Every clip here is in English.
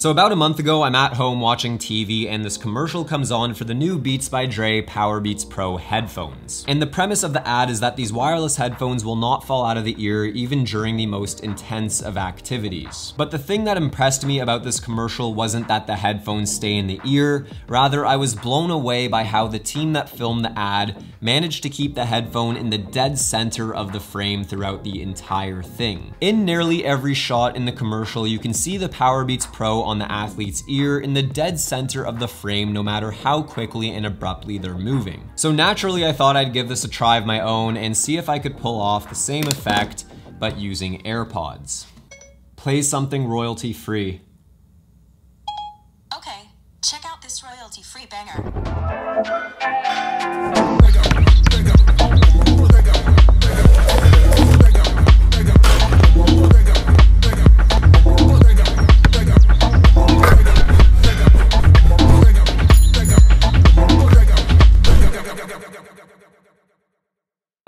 So about a month ago, I'm at home watching TV and this commercial comes on for the new Beats by Dre Powerbeats Pro headphones. And the premise of the ad is that these wireless headphones will not fall out of the ear even during the most intense of activities. But the thing that impressed me about this commercial wasn't that the headphones stay in the ear, rather I was blown away by how the team that filmed the ad managed to keep the headphone in the dead center of the frame throughout the entire thing. In nearly every shot in the commercial, you can see the Powerbeats Pro on the athlete's ear in the dead center of the frame no matter how quickly and abruptly they're moving. So naturally I thought I'd give this a try of my own and see if I could pull off the same effect but using AirPods. Play something royalty free.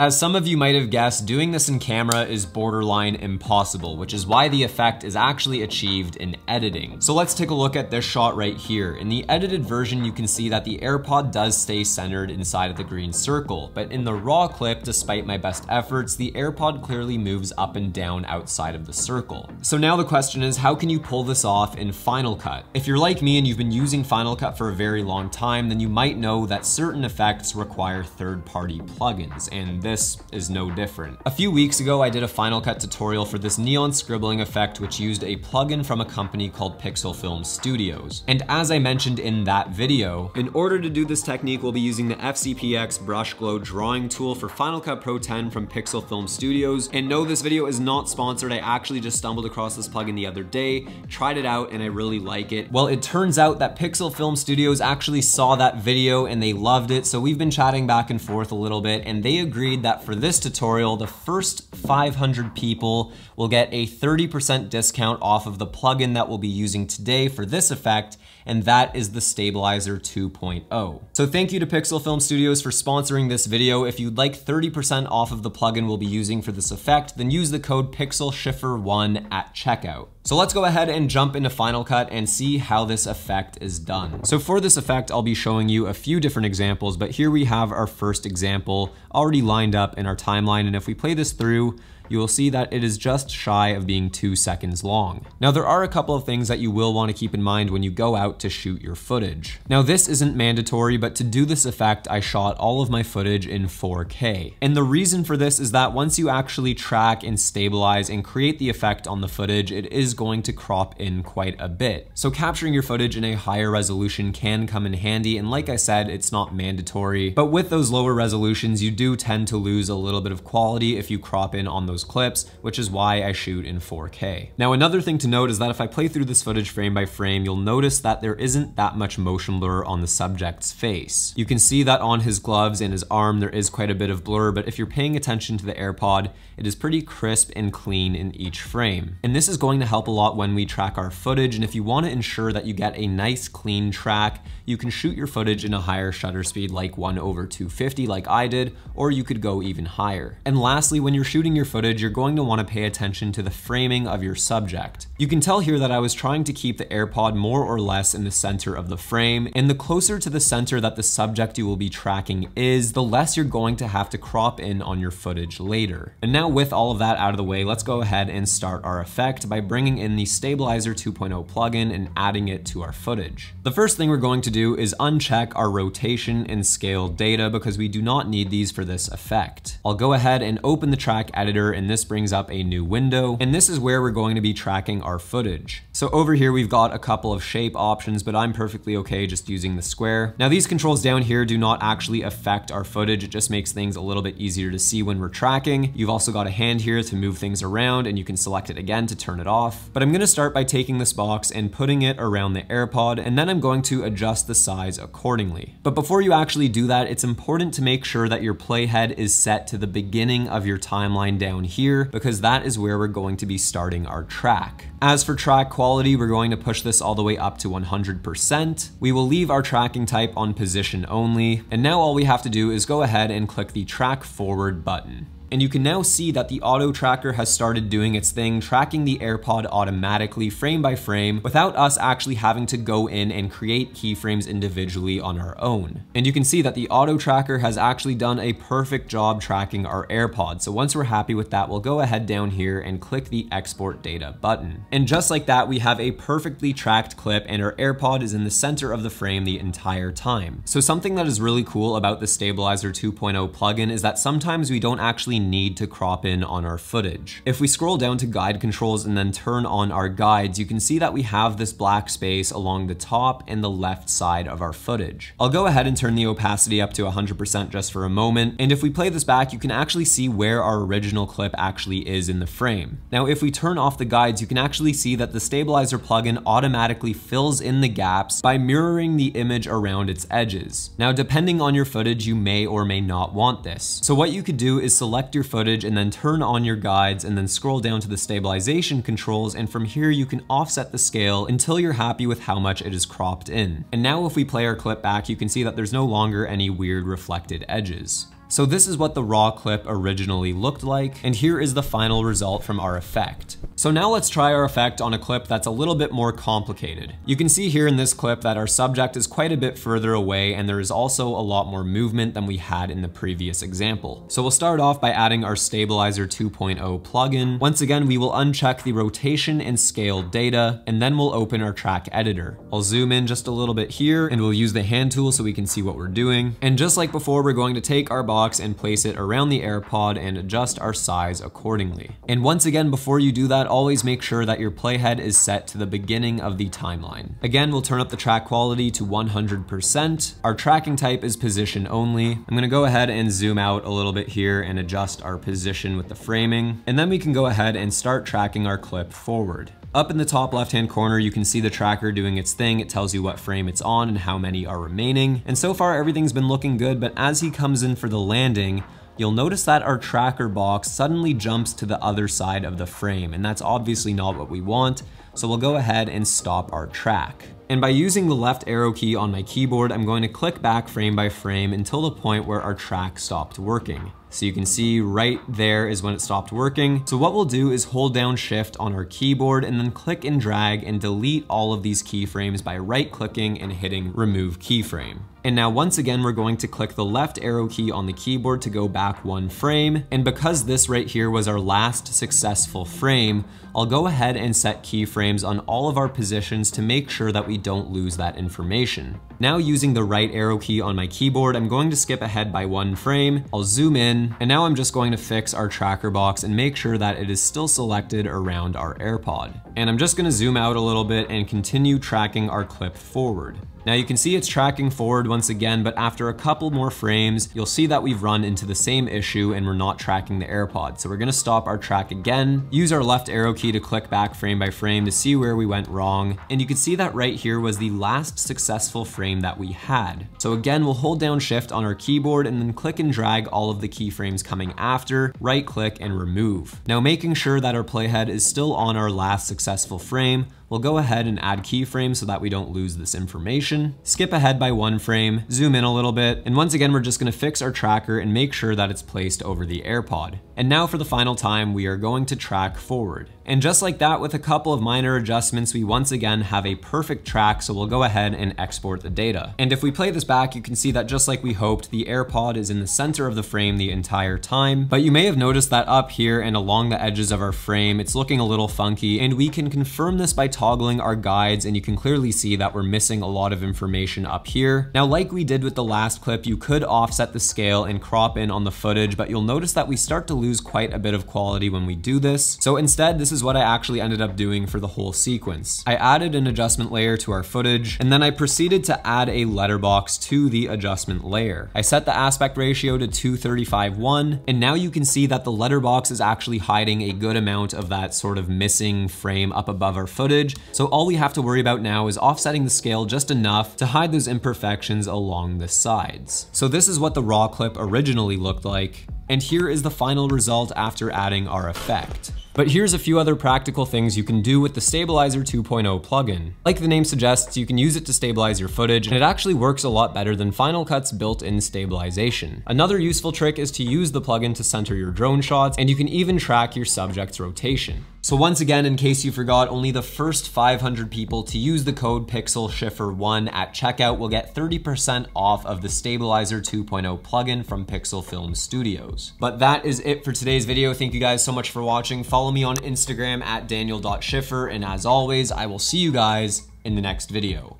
As some of you might have guessed, doing this in camera is borderline impossible, which is why the effect is actually achieved in editing. So let's take a look at this shot right here. In the edited version, you can see that the AirPod does stay centered inside of the green circle, but in the raw clip, despite my best efforts, the AirPod clearly moves up and down outside of the circle. So now the question is, how can you pull this off in Final Cut? If you're like me and you've been using Final Cut for a very long time, then you might know that certain effects require third-party plugins, and this is no different. A few weeks ago, I did a Final Cut tutorial for this neon scribbling effect which used a plugin from a company called Pixel Film Studios. And as I mentioned in that video, in order to do this technique, we'll be using the FCPX Brush Glow drawing tool for Final Cut Pro 10 from Pixel Film Studios. And no, this video is not sponsored. I actually just stumbled across this plugin the other day, tried it out, and I really like it. Well, it turns out that Pixel Film Studios actually saw that video and they loved it. So we've been chatting back and forth a little bit and they agreed that for this tutorial, the first 500 people will get a 30% discount off of the plugin that we'll be using today for this effect, and that is the Stabilizer 2.0. So thank you to Pixel Film Studios for sponsoring this video. If you'd like 30% off of the plugin we'll be using for this effect, then use the code PixelSchiffer1 at checkout. So let's go ahead and jump into Final Cut and see how this effect is done. So for this effect, I'll be showing you a few different examples, but here we have our first example already lined up in our timeline. And if we play this through, you will see that it is just shy of being two seconds long. Now there are a couple of things that you will want to keep in mind when you go out to shoot your footage. Now this isn't mandatory, but to do this effect, I shot all of my footage in 4K. And the reason for this is that once you actually track and stabilize and create the effect on the footage, it is going to crop in quite a bit. So capturing your footage in a higher resolution can come in handy, and like I said, it's not mandatory. But with those lower resolutions, you do tend to lose a little bit of quality if you crop in on those those clips, which is why I shoot in 4K. Now another thing to note is that if I play through this footage frame by frame, you'll notice that there isn't that much motion blur on the subject's face. You can see that on his gloves and his arm there is quite a bit of blur, but if you're paying attention to the AirPod, it is pretty crisp and clean in each frame. And this is going to help a lot when we track our footage, and if you want to ensure that you get a nice clean track, you can shoot your footage in a higher shutter speed like 1 over 250 like I did, or you could go even higher. And lastly, when you're shooting your footage, footage, you're going to want to pay attention to the framing of your subject. You can tell here that I was trying to keep the AirPod more or less in the center of the frame, and the closer to the center that the subject you will be tracking is, the less you're going to have to crop in on your footage later. And now with all of that out of the way, let's go ahead and start our effect by bringing in the Stabilizer 2.0 plugin and adding it to our footage. The first thing we're going to do is uncheck our rotation and scale data because we do not need these for this effect. I'll go ahead and open the track editor and this brings up a new window. And this is where we're going to be tracking our footage. So over here, we've got a couple of shape options, but I'm perfectly okay just using the square. Now these controls down here do not actually affect our footage. It just makes things a little bit easier to see when we're tracking. You've also got a hand here to move things around and you can select it again to turn it off. But I'm gonna start by taking this box and putting it around the AirPod, and then I'm going to adjust the size accordingly. But before you actually do that, it's important to make sure that your playhead is set to the beginning of your timeline down here because that is where we're going to be starting our track. As for track quality, we're going to push this all the way up to 100%. We will leave our tracking type on position only. And now all we have to do is go ahead and click the track forward button. And you can now see that the auto tracker has started doing its thing, tracking the AirPod automatically frame by frame without us actually having to go in and create keyframes individually on our own. And you can see that the auto tracker has actually done a perfect job tracking our AirPod. So once we're happy with that, we'll go ahead down here and click the export data button. And just like that, we have a perfectly tracked clip and our AirPod is in the center of the frame the entire time. So something that is really cool about the Stabilizer 2.0 plugin is that sometimes we don't actually need to crop in on our footage. If we scroll down to guide controls and then turn on our guides, you can see that we have this black space along the top and the left side of our footage. I'll go ahead and turn the opacity up to 100% just for a moment, and if we play this back, you can actually see where our original clip actually is in the frame. Now, if we turn off the guides, you can actually see that the Stabilizer plugin automatically fills in the gaps by mirroring the image around its edges. Now, depending on your footage, you may or may not want this. So what you could do is select your footage and then turn on your guides and then scroll down to the stabilization controls and from here you can offset the scale until you're happy with how much it is cropped in. And now if we play our clip back, you can see that there's no longer any weird reflected edges. So this is what the raw clip originally looked like, and here is the final result from our effect. So now let's try our effect on a clip that's a little bit more complicated. You can see here in this clip that our subject is quite a bit further away and there is also a lot more movement than we had in the previous example. So we'll start off by adding our Stabilizer 2.0 plugin. Once again, we will uncheck the rotation and scale data, and then we'll open our track editor. I'll zoom in just a little bit here and we'll use the hand tool so we can see what we're doing. And just like before, we're going to take our box and place it around the AirPod and adjust our size accordingly. And once again, before you do that, always make sure that your playhead is set to the beginning of the timeline. Again, we'll turn up the track quality to 100%. Our tracking type is position only. I'm gonna go ahead and zoom out a little bit here and adjust our position with the framing. And then we can go ahead and start tracking our clip forward. Up in the top left hand corner, you can see the tracker doing its thing. It tells you what frame it's on and how many are remaining. And so far everything's been looking good, but as he comes in for the landing, you'll notice that our tracker box suddenly jumps to the other side of the frame, and that's obviously not what we want, so we'll go ahead and stop our track. And by using the left arrow key on my keyboard, I'm going to click back frame by frame until the point where our track stopped working. So you can see right there is when it stopped working. So what we'll do is hold down shift on our keyboard and then click and drag and delete all of these keyframes by right clicking and hitting remove keyframe. And now once again, we're going to click the left arrow key on the keyboard to go back one frame. And because this right here was our last successful frame, I'll go ahead and set keyframes on all of our positions to make sure that we don't lose that information. Now using the right arrow key on my keyboard, I'm going to skip ahead by one frame. I'll zoom in, and now I'm just going to fix our tracker box and make sure that it is still selected around our AirPod. And I'm just gonna zoom out a little bit and continue tracking our clip forward. Now you can see it's tracking forward once again, but after a couple more frames, you'll see that we've run into the same issue and we're not tracking the AirPod. So we're gonna stop our track again, use our left arrow key to click back frame by frame to see where we went wrong. And you can see that right here was the last successful frame that we had. So again, we'll hold down shift on our keyboard and then click and drag all of the keyframes coming after, right click and remove. Now making sure that our playhead is still on our last successful frame, We'll go ahead and add keyframes so that we don't lose this information. Skip ahead by one frame, zoom in a little bit, and once again, we're just gonna fix our tracker and make sure that it's placed over the AirPod. And now for the final time, we are going to track forward. And just like that, with a couple of minor adjustments, we once again have a perfect track, so we'll go ahead and export the data. And if we play this back, you can see that just like we hoped, the AirPod is in the center of the frame the entire time. But you may have noticed that up here and along the edges of our frame, it's looking a little funky, and we can confirm this by toggling our guides, and you can clearly see that we're missing a lot of information up here. Now, like we did with the last clip, you could offset the scale and crop in on the footage, but you'll notice that we start to lose quite a bit of quality when we do this. So instead, this is what I actually ended up doing for the whole sequence. I added an adjustment layer to our footage, and then I proceeded to add a letterbox to the adjustment layer. I set the aspect ratio to 235-1, and now you can see that the letterbox is actually hiding a good amount of that sort of missing frame up above our footage. So all we have to worry about now is offsetting the scale just enough to hide those imperfections along the sides. So this is what the raw clip originally looked like, And here is the final result after adding our effect. But here's a few other practical things you can do with the Stabilizer 2.0 plugin. Like the name suggests, you can use it to stabilize your footage, and it actually works a lot better than Final Cut's built-in stabilization. Another useful trick is to use the plugin to center your drone shots, and you can even track your subject's rotation. So once again, in case you forgot, only the first 500 people to use the code Pixel PixelSchiffer1 at checkout will get 30% off of the Stabilizer 2.0 plugin from Pixel Film Studios. But that is it for today's video. Thank you guys so much for watching. Follow me on Instagram at daniel.schiffer, and as always, I will see you guys in the next video.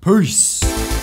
Peace!